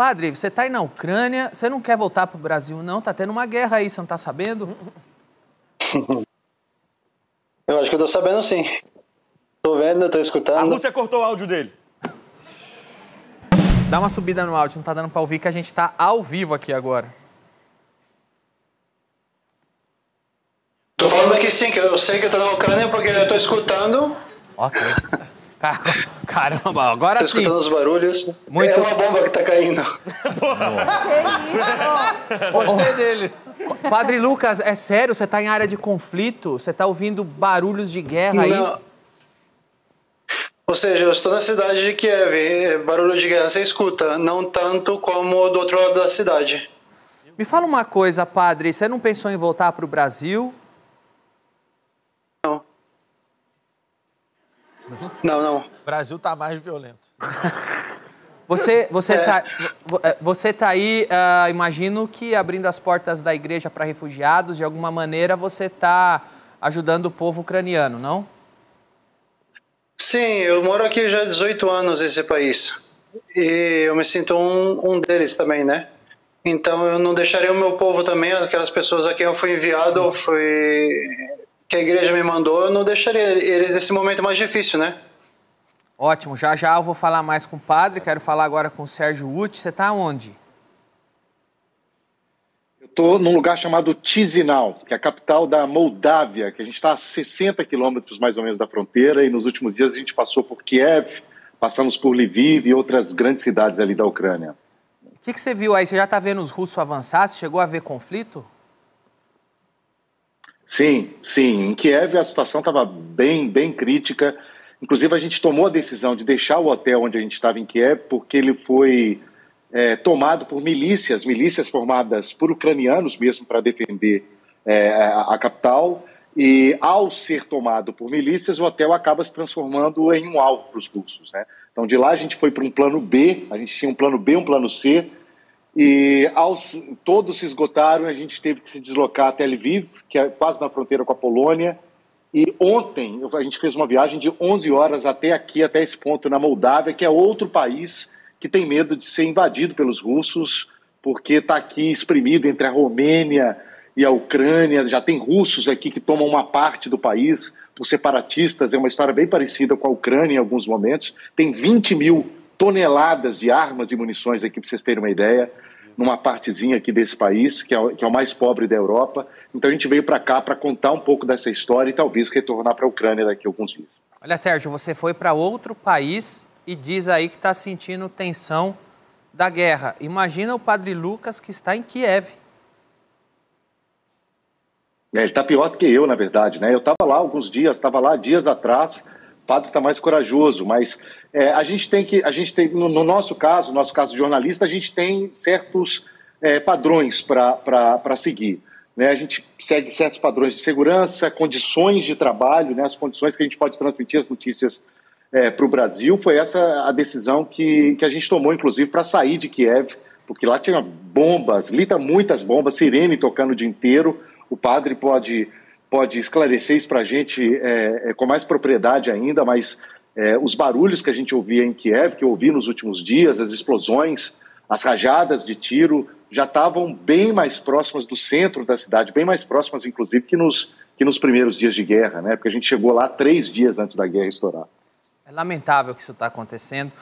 Padre, você está aí na Ucrânia, você não quer voltar para o Brasil, não? Tá tendo uma guerra aí, você não está sabendo? Eu acho que eu tô sabendo sim. Tô vendo, tô A escutando. Rússia cortou o áudio dele. Dá uma subida no áudio, não tá dando para ouvir que a gente tá ao vivo aqui agora. Tô falando aqui sim, que eu sei que eu tô na Ucrânia porque eu tô escutando. Ok. Car- Caramba, agora Tô sim. escutando os barulhos. Muito- É uma bomba que tá caindo. Gostei dele. Padre Lucas, é sério? Você tá em área de conflito? Você tá ouvindo barulhos de guerra aí? Não. Ou seja, eu estou na cidade de Kiev. é, Barulho de guerra você escuta, não tanto como do outro lado da cidade. Me fala uma coisa, padre. Você não pensou em voltar para o Brasil? Não, não. O Brasil tá mais violento. Você, você, É. tá, é, você tá aí, ah, imagino que abrindo as portas da igreja para refugiados, de alguma maneira você tá ajudando o povo ucraniano, não? Sim, eu moro aqui já há 18 anos nesse país. E eu me sinto um, um deles também, né? Então eu não deixaria o meu povo também, aquelas pessoas a quem eu fui enviado, ou fui que a igreja me mandou, eu não deixaria eles nesse momento mais difícil, né? Ótimo, já já eu vou falar mais com o padre, quero falar agora com o Sérgio Uti. Você tá onde? Eu estou num lugar chamado Chisinau, que é a capital da Moldávia, que a gente está a 60 quilômetros mais ou menos da fronteira, e nos últimos dias a gente passou por Kiev, passamos por Lviv e outras grandes cidades ali da Ucrânia. O que, que você viu aí? Você já tá vendo os russos avançar? Você chegou a ver conflito? Sim, sim. Em Kiev a situação estava bem, bem crítica. Inclusive a gente tomou a decisão de deixar o hotel onde a gente estava em Kiev porque ele foi é, tomado por milícias, milícias formadas por ucranianos mesmo para defender é, a, capital. E ao ser tomado por milícias, o hotel acaba se transformando em um alvo para os russos. Né? Então de lá a gente foi para um plano B, a gente tinha um plano B, um plano C, e aos, todos se esgotaram, a gente teve que se deslocar até Lviv, que é quase na fronteira com a Polônia. E ontem a gente fez uma viagem de 11 horas até aqui, até esse ponto na Moldávia, que é outro país que tem medo de ser invadido pelos russos, porque está aqui espremido entre a Romênia e a Ucrânia. Já tem russos aqui que tomam uma parte do país por separatistas. É uma história bem parecida com a Ucrânia em alguns momentos. Tem 20 mil toneladas de armas e munições aqui, para vocês terem uma ideia, numa partezinha aqui desse país, que é, o- que é o mais pobre da Europa. Então a gente veio para cá para contar um pouco dessa história e talvez retornar para a Ucrânia daqui a alguns dias. Olha, Sérgio, você foi para outro país e diz aí que está sentindo tensão da guerra. Imagina o padre Lucas que está em Kiev. É, ele está pior do que eu, na verdade. Né? Eu estava lá alguns dias, estava lá dias atrás. Padre está mais corajoso, mas é, a gente tem que, a gente tem, no, no nosso caso, no nosso caso de jornalista, a gente tem certos é, padrões para seguir. Né? A gente segue certos padrões de segurança, condições de trabalho, né? as condições que a gente pode transmitir as notícias para o Brasil. Foi essa a decisão que, que a gente tomou, inclusive, para sair de Kiev, porque lá tinha bombas, lita muitas bombas, sirene tocando o dia inteiro. O padre pode, pode esclarecer isso para a gente é, é, com mais propriedade ainda, mas é, os barulhos que a gente ouvia em Kiev, que eu ouvi nos últimos dias, as explosões, as rajadas de tiro, já estavam bem mais próximas do centro da cidade, bem mais próximas, inclusive, que nos, que nos primeiros dias de guerra, né? porque a gente chegou lá três dias antes da guerra estourar. É lamentável que isso está acontecendo.